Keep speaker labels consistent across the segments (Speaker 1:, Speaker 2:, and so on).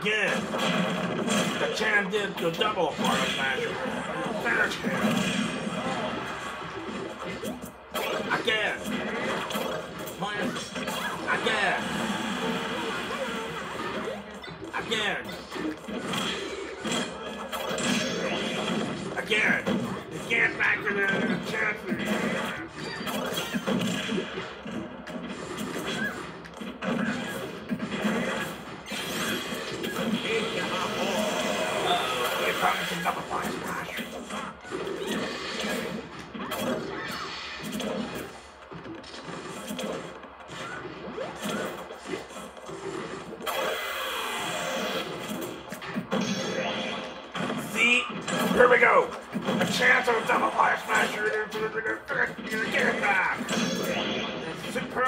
Speaker 1: Again. The champ did the double for us, man. Finish him. Again. Minus. Again. Again. Again. Get back to the chance.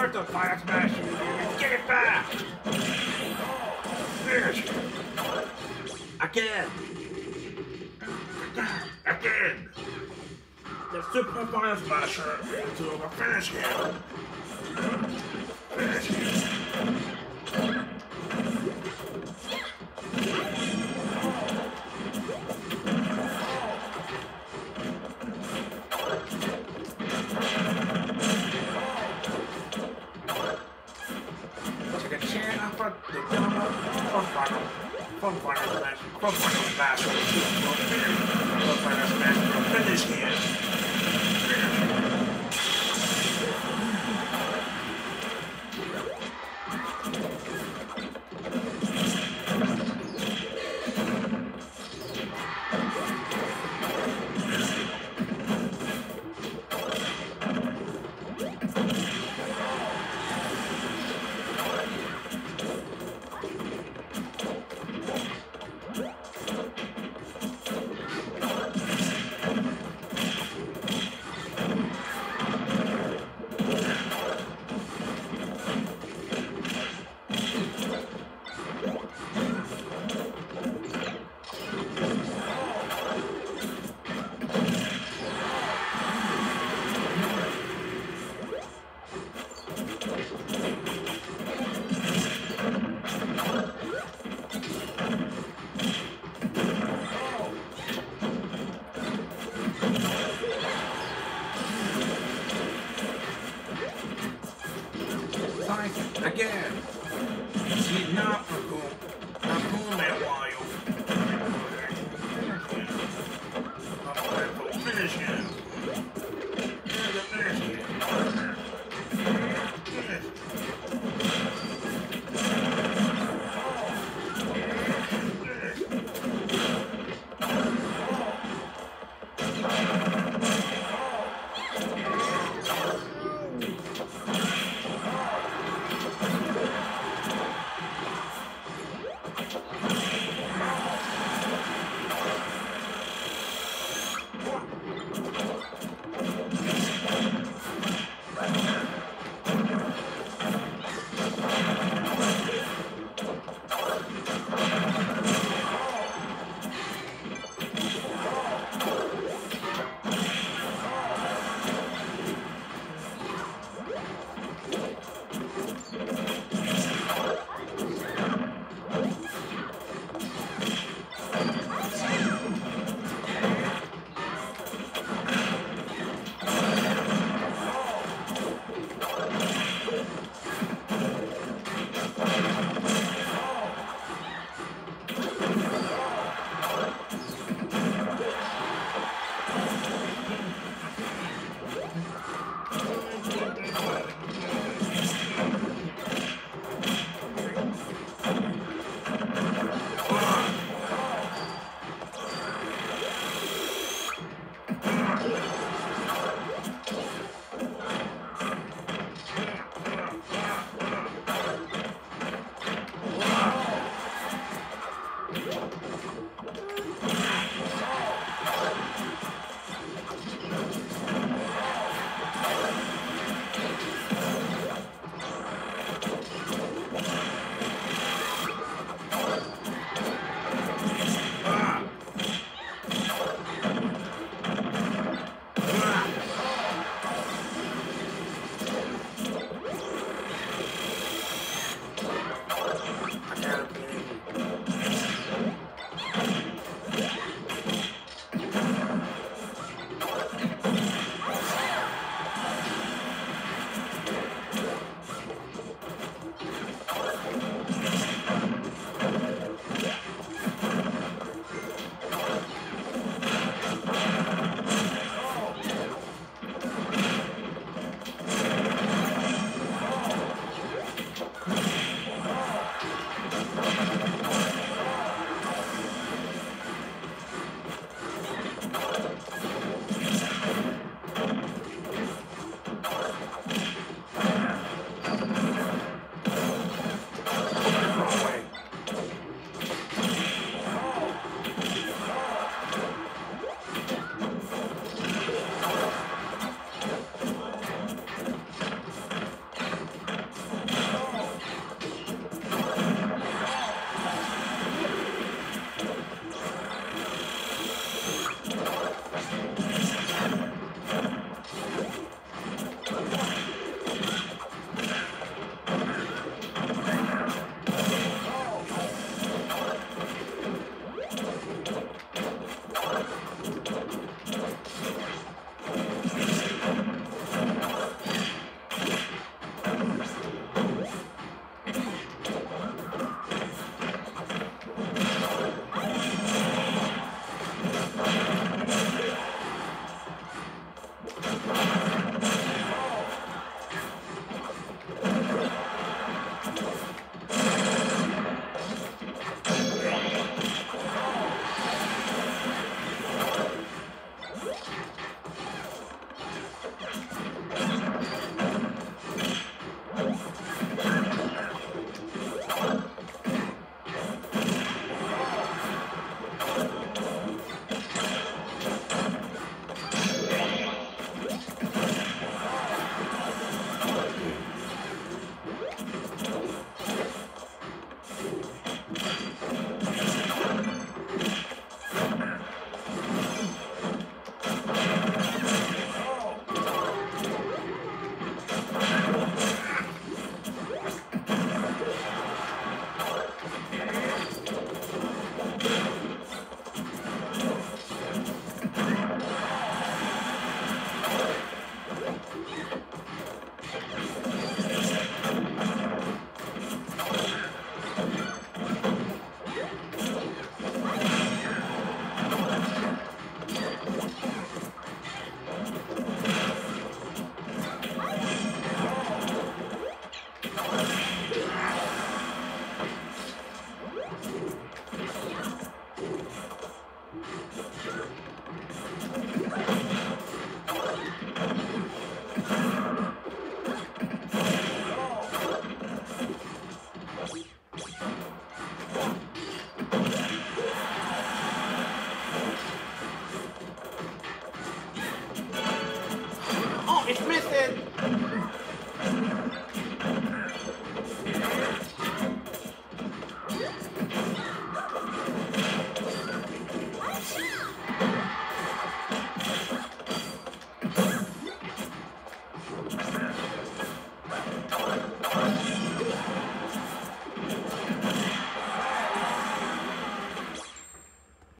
Speaker 1: Super the fire smash. Get it back. Finish. Again. Again. The super fire smasher to finish him. Finish him. Final smash. From final smash. From